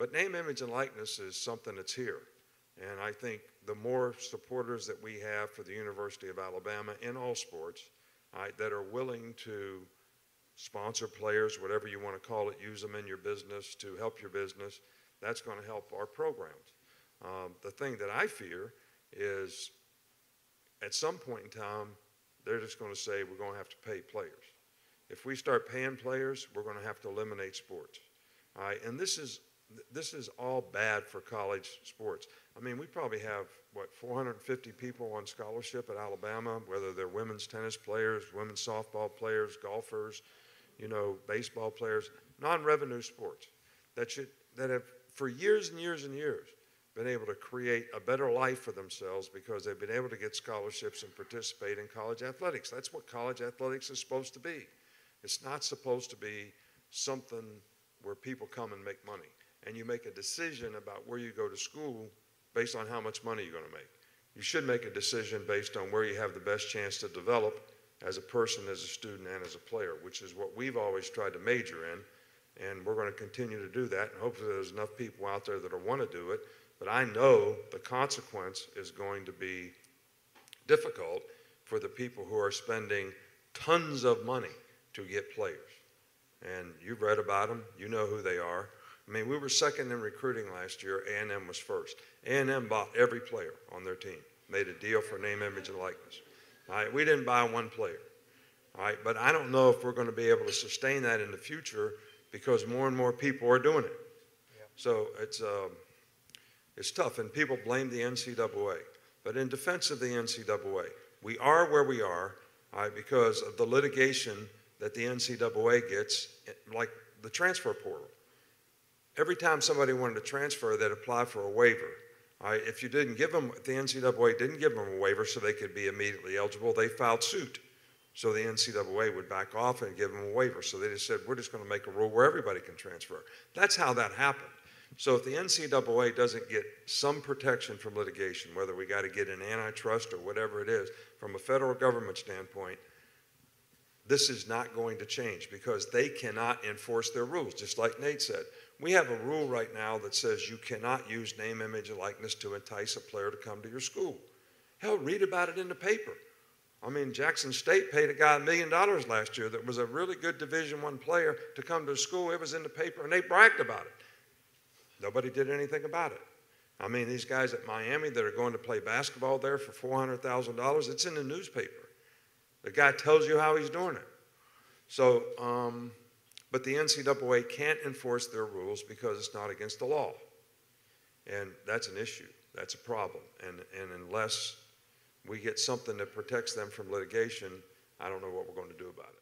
But name, image, and likeness is something that's here. And I think the more supporters that we have for the University of Alabama in all sports that are willing to sponsor players, whatever you want to call it, use them in your business to help your business, that's going to help our programs. Um, the thing that I fear is at some point in time, they're just going to say we're going to have to pay players. If we start paying players, we're going to have to eliminate sports. And this is this is all bad for college sports. I mean, we probably have what 450 people on scholarship at Alabama, whether they're women's tennis players, women's softball players, golfers, you know, baseball players, non-revenue sports that should that have for years and years and years been able to create a better life for themselves because they've been able to get scholarships and participate in college athletics. That's what college athletics is supposed to be. It's not supposed to be something where people come and make money and you make a decision about where you go to school based on how much money you're going to make. You should make a decision based on where you have the best chance to develop as a person, as a student, and as a player, which is what we've always tried to major in. And we're going to continue to do that. And hopefully, there's enough people out there that want to do it. But I know the consequence is going to be difficult for the people who are spending tons of money to get players. And you've read about them, you know who they are. I mean, we were second in recruiting last year. A&M was first. A&M bought every player on their team, made a deal for name, image, and likeness. All right, we didn't buy one player. All right, but I don't know if we're going to be able to sustain that in the future because more and more people are doing it. Yeah. So it's uh, it's tough, and people blame the NCAA. But in defense of the NCAA, we are where we are all right, because of the litigation that the NCAA gets, like the transfer portal. Every time somebody wanted to transfer, they'd apply for a waiver. Right, if you didn't give them, the NCAA didn't give them a waiver so they could be immediately eligible, they filed suit. So the NCAA would back off and give them a waiver. So they just said, we're just going to make a rule where everybody can transfer. That's how that happened. So if the NCAA doesn't get some protection from litigation, whether we got to get an antitrust or whatever it is, from a federal government standpoint, this is not going to change because they cannot enforce their rules, just like Nate said. We have a rule right now that says you cannot use name, image, and likeness to entice a player to come to your school. Hell, read about it in the paper. I mean, Jackson State paid a guy a million dollars last year that was a really good Division One player to come to school. It was in the paper, and they bragged about it. Nobody did anything about it. I mean, these guys at Miami that are going to play basketball there for $400,000, it's in the newspaper. The guy tells you how he's doing it. So, um, but the NCAA can't enforce their rules because it's not against the law. And that's an issue. That's a problem. And, and unless we get something that protects them from litigation, I don't know what we're going to do about it.